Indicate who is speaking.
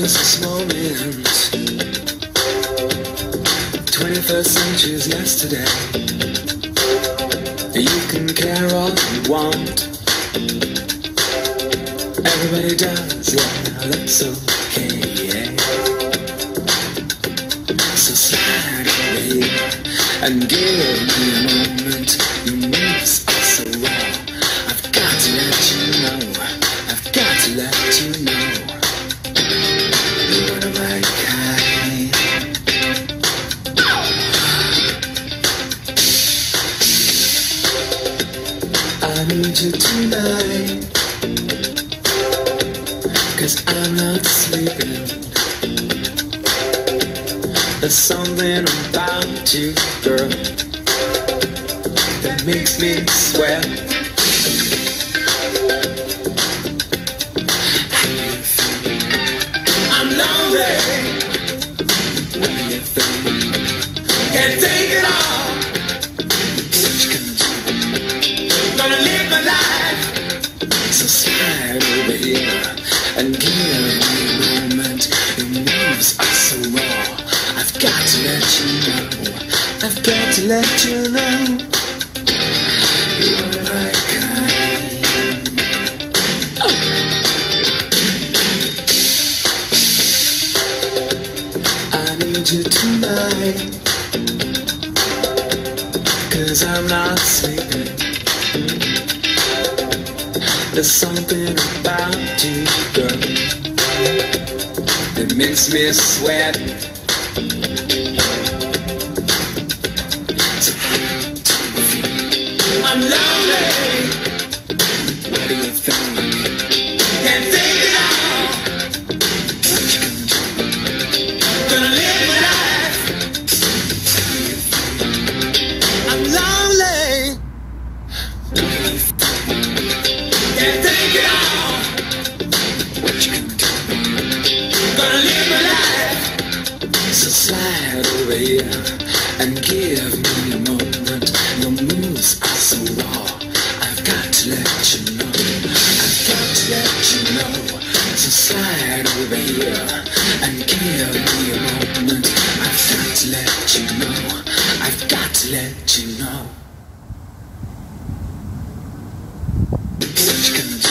Speaker 1: Christmas moment. 21st century's yesterday. You can care all you want. Everybody does, yeah, that's okay, yeah. So slide away and give me a moment. You move us so well. I've got to let you know. I've got to let you know. Need you tonight. Cause I'm not sleeping. There's something about you, girl, that makes me sweat. I'm lonely. Do you think? Can't Gonna live my life. So slide over here and give me a moment. Your moves are so raw. I've got to let you know. I've got to let you know. You're my kind. I need you tonight. Cause I'm not sleeping. There's something about you, girl, that makes me sweat. And give me a moment. Your moves are so raw. I've got to let you know. I've got to let you know. So slide over here and give me a moment. I've got to let you know. I've got to let you know. Gonna